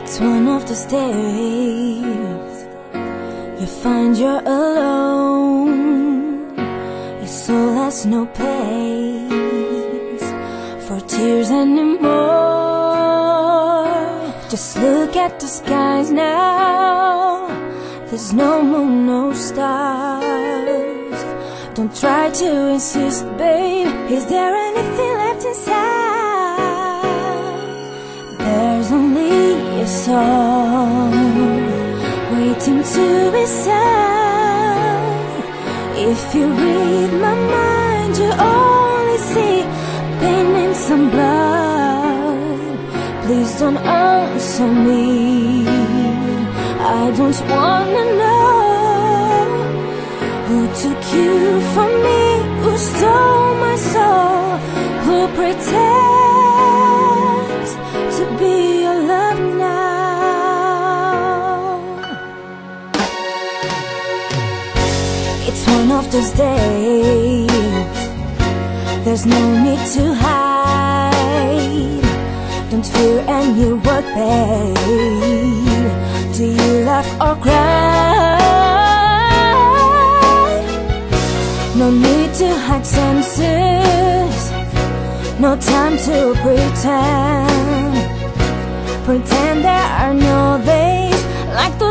It's one of those days you find you're alone. Your soul has no place for tears anymore. Just look at the skies now. There's no moon, no stars. Don't try to insist, babe. Is there anything left inside? There's only song waiting to be sung. If you read my mind, you only see pain and some blood. Please don't answer me. I don't wanna know who took you from me, of those days. There's no need to hide. Don't fear any word, babe. Do you laugh or cry? No need to hide senses. No time to pretend. Pretend there are no days like made.